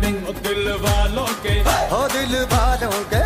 दिल वालों के। हो दिल वालों के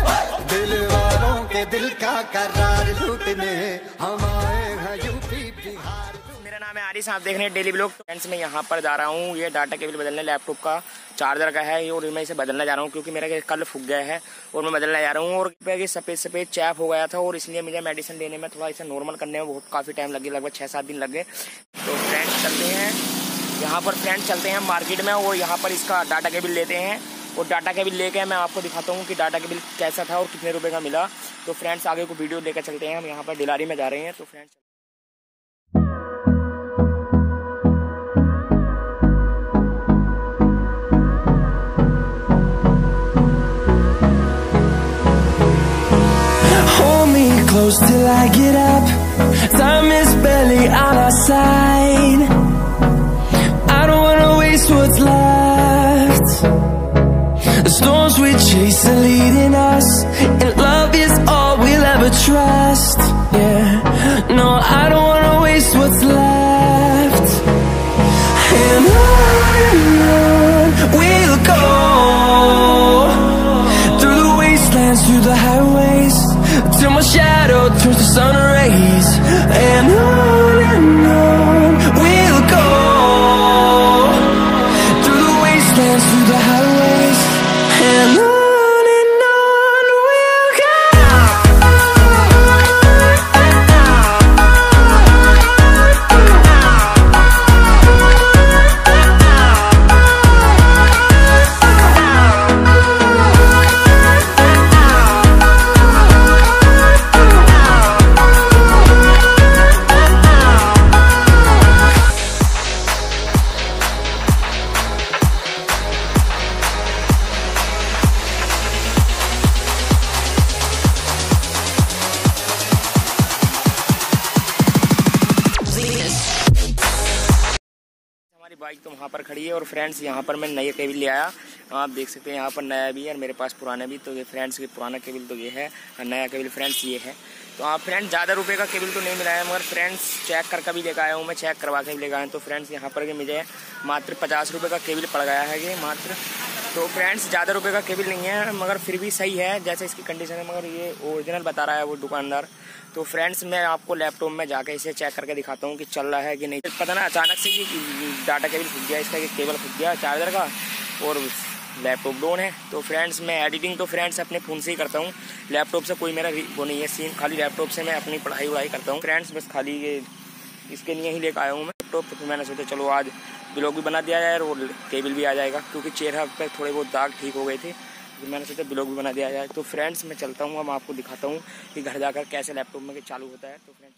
दिल वालों के दिल का करार लूटने हम आए हैं यूपी बिहार मेरा नाम है आरिस आप देख रहे हैं डेली ब्लॉग। फ्रेंड्स मैं यहाँ पर जा रहा हूँ। ये डाटा केबल बदलने लैपटॉप का चार्जर का है और मैं इसे बदलने जा रहा हूँ क्योंकि मेरा कल फूक गया है और मैं बदलने जा रहा हूँ और ये सफ़ेद सफ़ेद चैप हो गया था और इसलिए मुझे मेडिसिन लेने में थोड़ा इसे नॉर्मल करने में बहुत काफ़ी टाइम लगे लगभग छः सात दिन लग। गए तो फ्रेंड्स चलते हैं। यहाँ पर फ्रेंड्स चलते हैं मार्केट में और यहाँ पर इसका डाटा केबल लेते हैं। और डाटा केबल लेके मैं आपको दिखाता हूँ कि डाटा केबल कैसा था और कितने रुपए का मिला। तो फ्रेंड्स आगे को वीडियो लेकर चलते हैं। हम यहाँ पर डिलारी में जा रहे हैं तो friends close till I get up. Chase are leading bike तो वहाँ पर खड़ी है और फ्रेंड्स, यहाँ पर मैं नया केबिल ले आया। आप देख सकते हैं, यहाँ पर नया भी है और मेरे पास पुराना भी तो ये फ्रेंड्स के पुराना केबिल तो ये है। और नया केबिल फ्रेंड्स, ये है। तो आप फ्रेंड्स ज़्यादा रुपए का केबल तो नहीं मिला है, मगर फ्रेंड्स चेक करके भी लेकर आया हूँ मैं चेक करवा के भी लेकर आया हूँ। तो फ्रेंड्स यहाँ पर मुझे मात्र पचास रुपये का केबल पड़ गया है ये मात्र। तो फ्रेंड्स ज़्यादा रुपए का केबल नहीं है, मगर फिर भी सही है, जैसे इसकी कंडीशन है, मगर ये ओरिजिनल बता रहा है वो दुकानदार। तो फ्रेंड्स मैं आपको लैपटॉप में जाकर इसे चेक करके दिखाता हूँ कि चल रहा है कि नहीं। पता ना, अचानक से ये डाटा केबल फूक गया, इसका केबल फूक गया चार्जर का, और लैपटॉप डाउन है। तो फ्रेंड्स मैं एडिटिंग तो फ्रेंड्स अपने फ़ोन से ही करता हूँ। लैपटॉप से कोई मेरा वो नहीं है सीन खाली लैपटॉप से मैं अपनी पढ़ाई वढ़ाई करता हूँ। फ्रेंड्स बस खाली ये इसके लिए ही लेकर आया हूँ मैं लैपटॉप तो फिर मैंने सोचा, चलो, आज ब्लॉग भी बना दिया जाए और केबल भी आ जाएगा। क्योंकि चेहरा पर थोड़े बहुत दाग ठीक हो गए थे। तो मैंने सोचा ब्लॉग भी बना दिया जाए। तो फ्रेंड्स मैं चलता हूँ। अब आपको दिखाता हूँ कि घर जाकर कैसे लैपटॉप में चालू होता है। तो friends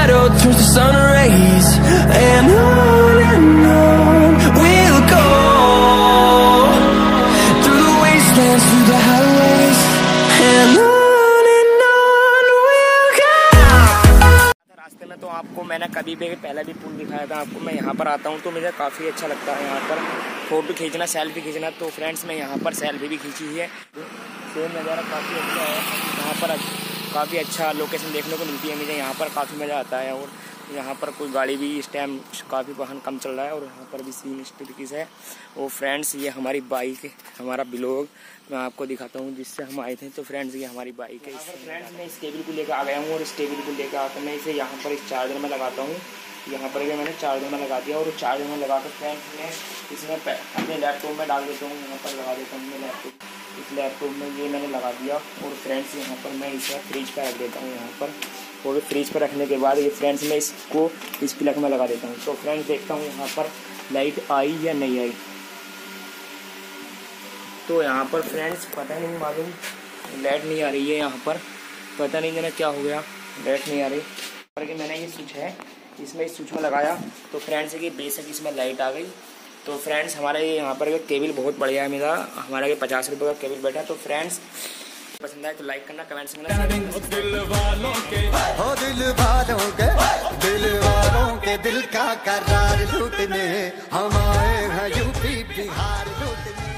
में तो आपको मैंने कभी भी, पहले भी पुल दिखाया था आपको। मैं यहाँ पर आता हूँ तो मुझे काफ़ी अच्छा लगता है यहाँ पर। फ़ोटो खींचना, सेल्फी खींचना तो फ्रेंड्स मैं यहाँ पर सेल्फी भी खींची है। सेम नज़ारा काफ़ी अच्छा है। यहाँ पर काफ़ी अच्छा लोकेशन देखने को मिलती है मुझे। यहाँ पर काफ़ी मज़ा आता है और यहाँ पर कोई गाड़ी भी इस टाइम काफ़ी वाहन कम चल रहा है और यहाँ पर भी सीन इस है। और फ्रेंड्स ये हमारी बाइक हमारा ब्लॉग मैं आपको दिखाता हूँ जिससे हम आए थे। तो फ्रेंड्स ये हमारी बाइक है। फ्रेंड्स मैं इस केबल को लेकर आ गया हूँ और इस केबल को लेकर आकर मैं इसे यहाँ पर इस चार्जर में लगाता हूँ। यहाँ पर भी मैंने चार्जर में लगा दिया और चार्जर में लगा कर फ्रेंड्स मैं इसमें अपने लैपटॉप में डाल देता हूँ। यहाँ पर लगा देता हूँ मैं लैपटॉप इस लैपटॉप में ये मैंने लगा दिया और फ्रेंड्स यहाँ पर मैं इसे फ्रिज पर रख देता हूँ। यहाँ पर और फ्रिज पर रखने के बाद ये फ्रेंड्स मैं इसको इस प्लग में लगा देता हूँ। तो फ्रेंड्स देखता हूँ यहाँ पर लाइट आई या नहीं आई। तो यहाँ पर फ्रेंड्स पता नहीं मालूम, लाइट नहीं आ रही है यहाँ पर। पता नहीं मैंने क्या हो गया, लाइट नहीं आ रही। पर कि मैंने ये स्विच है, इसमें इस स्विच में लगाया तो फ्रेंड्स ये बेशक इसमें लाइट आ गई। तो फ्रेंड्स हमारा ये यहाँ पर केबल बहुत बढ़िया है मेरा, हमारा ये पचास रुपये का केबल बैठा तो फ्रेंड्स, पसंद आए तो लाइक करना कमेंट्स करना। दिल वालों के दिल वालों के दिल का करार लूटने हम आए हैं यूपी बिहार लूटने।